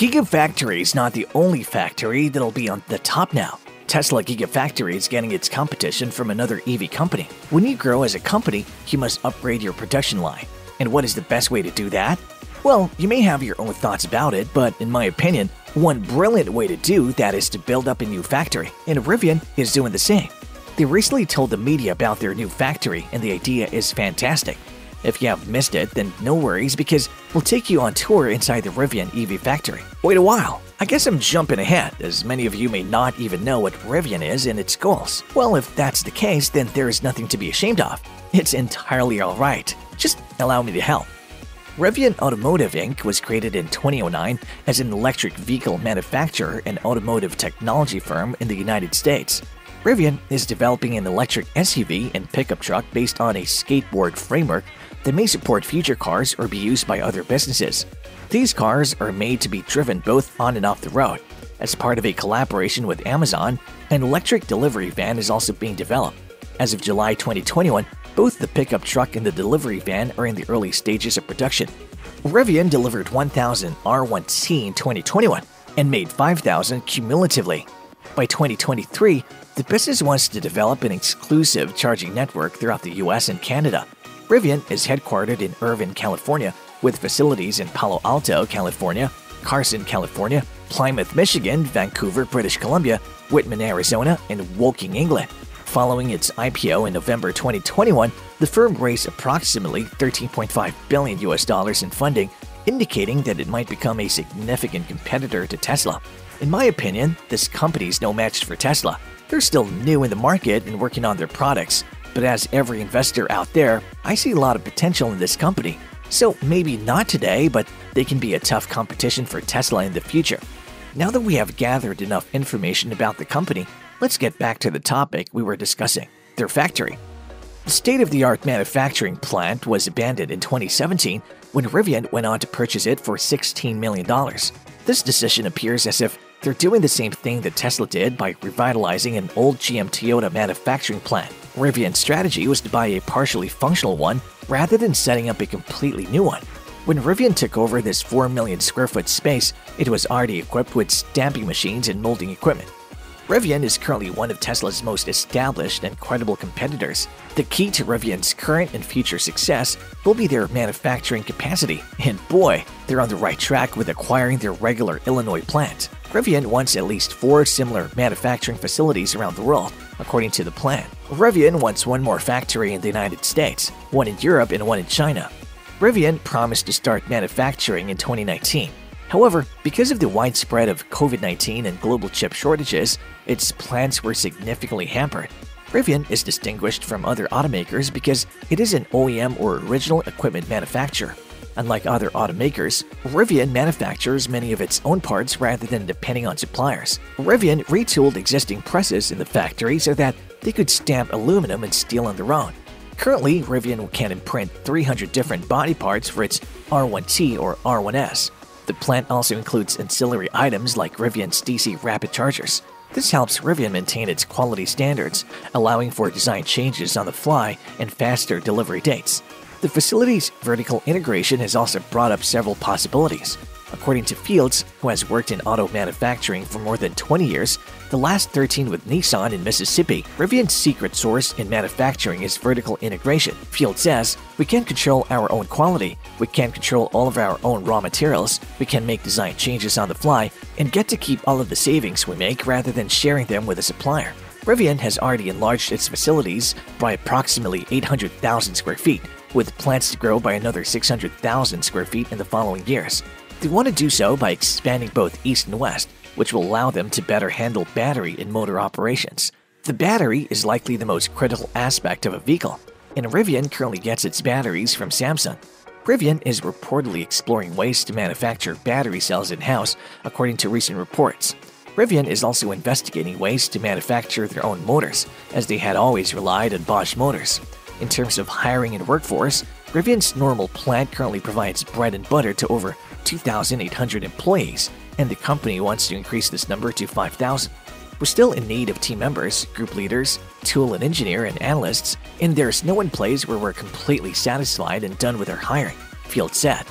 Gigafactory is not the only factory that'll be on the top now. Tesla Gigafactory is getting its competition from another EV company. When you grow as a company, you must upgrade your production line. And what is the best way to do that? Well, you may have your own thoughts about it, but in my opinion, one brilliant way to do that is to build up a new factory, and Rivian is doing the same. They recently told the media about their new factory, and the idea is fantastic. If you have missed it, then no worries because we'll take you on tour inside the Rivian EV factory. Wait a while, I guess I'm jumping ahead, as many of you may not even know what Rivian is and its goals. Well, if that's the case, then there is nothing to be ashamed of. It's entirely alright. Just allow me to help. Rivian Automotive Inc. was created in 2009 as an electric vehicle manufacturer and automotive technology firm in the United States. Rivian is developing an electric SUV and pickup truck based on a skateboard framework that may support future cars or be used by other businesses. These cars are made to be driven both on and off the road. As part of a collaboration with Amazon, an electric delivery van is also being developed. As of July 2021, both the pickup truck and the delivery van are in the early stages of production. Rivian delivered 1,000 R1T in 2021 and made 5,000 cumulatively. By 2023, the business wants to develop an exclusive charging network throughout the US and Canada. Rivian is headquartered in Irvine, California, with facilities in Palo Alto, California, Carson, California, Plymouth, Michigan, Vancouver, British Columbia, Wittmann, Arizona, and Woking, England. Following its IPO in November 2021, the firm raised approximately 13.5 billion US dollars in funding, indicating that it might become a significant competitor to Tesla. In my opinion, this company is no match for Tesla. They're still new in the market and working on their products, but as every investor out there, I see a lot of potential in this company. So maybe not today, but they can be a tough competition for Tesla in the future. Now that we have gathered enough information about the company, let's get back to the topic we were discussing their factory. The state of the art manufacturing plant was abandoned in 2017 when Rivian went on to purchase it for $16 million. This decision appears as if they're doing the same thing that Tesla did by revitalizing an old GM Toyota manufacturing plant. Rivian's strategy was to buy a partially functional one rather than setting up a completely new one. When Rivian took over this 4 million square foot space, it was already equipped with stamping machines and molding equipment. Rivian is currently one of Tesla's most established and credible competitors. The key to Rivian's current and future success will be their manufacturing capacity, and boy, they're on the right track with acquiring their regular Illinois plant. Rivian wants at least four similar manufacturing facilities around the world, according to the plan. Rivian wants one more factory in the United States, one in Europe, and one in China. Rivian promised to start manufacturing in 2019. However, because of the widespread of COVID 19 and global chip shortages, its plans were significantly hampered. Rivian is distinguished from other automakers because it is an OEM or original equipment manufacturer. Unlike other automakers, Rivian manufactures many of its own parts rather than depending on suppliers. Rivian retooled existing presses in the factory so that they could stamp aluminum and steel on their own. Currently, Rivian can imprint 300 different body parts for its R1T or R1S. The plant also includes ancillary items like Rivian's DC rapid chargers. This helps Rivian maintain its quality standards, allowing for design changes on the fly and faster delivery dates. The facility's vertical integration has also brought up several possibilities. According to Fields, who has worked in auto manufacturing for more than 20 years, the last 13 with Nissan in Mississippi, Rivian's secret source in manufacturing is vertical integration. Fields says, We can control our own quality, we can control all of our own raw materials, we can make design changes on the fly, and get to keep all of the savings we make rather than sharing them with a supplier. Rivian has already enlarged its facilities by approximately 800,000 square feet, with plans to grow by another 600,000 square feet in the following years. They want to do so by expanding both east and west, which will allow them to better handle battery and motor operations. The battery is likely the most critical aspect of a vehicle, and Rivian currently gets its batteries from Samsung. Rivian is reportedly exploring ways to manufacture battery cells in house, according to recent reports. Rivian is also investigating ways to manufacture their own motors, as they had always relied on Bosch motors. In terms of hiring and workforce, Rivian's Normal plant currently provides bread and butter to over 2,800 employees, and the company wants to increase this number to 5,000. We're still in need of team members, group leaders, tool and engineer, and analysts, and there's no one place where we're completely satisfied and done with our hiring, Field said.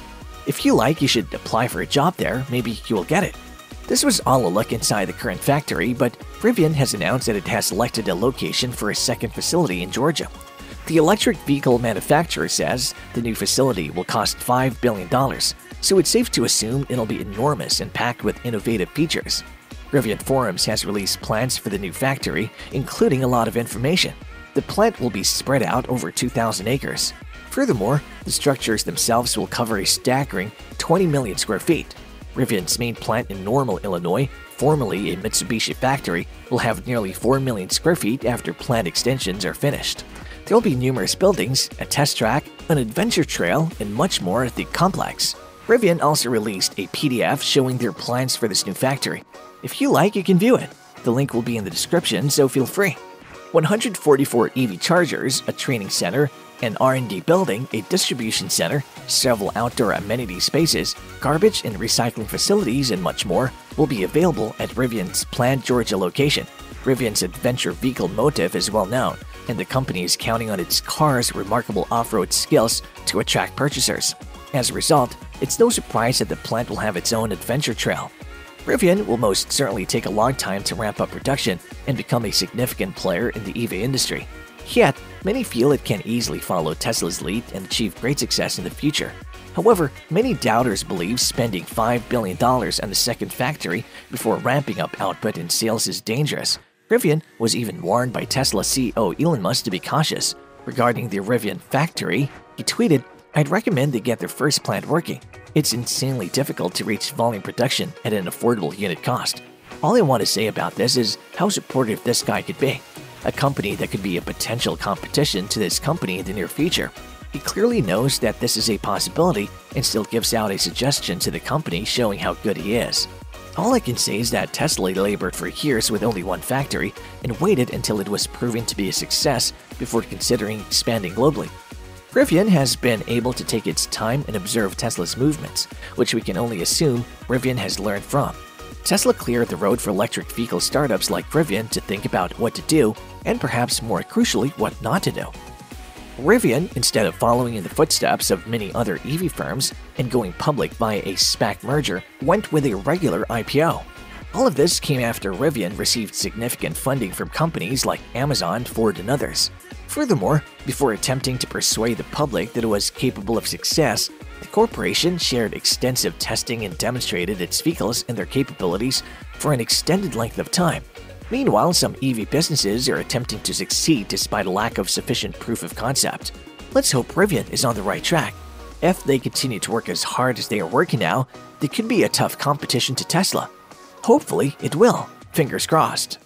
If you like, you should apply for a job there, maybe you will get it. This was all a look inside the current factory, but Rivian has announced that it has selected a location for a second facility in Georgia. The electric vehicle manufacturer says the new facility will cost $5 billion, so it's safe to assume it'll be enormous and packed with innovative features. Rivian Forums has released plans for the new factory, including a lot of information. The plant will be spread out over 2,000 acres. Furthermore, the structures themselves will cover a staggering 20 million square feet. Rivian's main plant in Normal, Illinois, formerly a Mitsubishi factory, will have nearly 4 million square feet after plant extensions are finished. There will be numerous buildings, a test track, an adventure trail, and much more at the complex. Rivian also released a PDF showing their plans for this new factory. If you like, you can view it. The link will be in the description, so feel free. 144 EV chargers, a training center, an R&D building, a distribution center, several outdoor amenity spaces, garbage and recycling facilities, and much more will be available at Rivian's planned Georgia location. Rivian's adventure vehicle motive is well known, and the company is counting on its car's remarkable off-road skills to attract purchasers. As a result, it's no surprise that the plant will have its own adventure trail. Rivian will most certainly take a long time to ramp up production and become a significant player in the EV industry. Yet, many feel it can easily follow Tesla's lead and achieve great success in the future. However, many doubters believe spending $5 billion on the second factory before ramping up output and sales is dangerous. Rivian was even warned by Tesla CEO Elon Musk to be cautious. Regarding the Rivian factory, he tweeted, I'd recommend they get their first plant working. It's insanely difficult to reach volume production at an affordable unit cost. All I want to say about this is how supportive this guy could be. A company that could be a potential competition to this company in the near future. He clearly knows that this is a possibility and still gives out a suggestion to the company showing how good he is. All I can say is that Tesla labored for years with only one factory and waited until it was proven to be a success before considering expanding globally. Rivian has been able to take its time and observe Tesla's movements, which we can only assume Rivian has learned from. Tesla cleared the road for electric vehicle startups like Rivian to think about what to do and perhaps more crucially, what not to do. Rivian, instead of following in the footsteps of many other EV firms and going public via a SPAC merger, went with a regular IPO. All of this came after Rivian received significant funding from companies like Amazon, Ford, and others. Furthermore, before attempting to persuade the public that it was capable of success, the corporation shared extensive testing and demonstrated its vehicles and their capabilities for an extended length of time, Meanwhile, some EV businesses are attempting to succeed despite a lack of sufficient proof of concept. Let's hope Rivian is on the right track. If they continue to work as hard as they are working now, they could be a tough competition to Tesla. Hopefully, it will. Fingers crossed.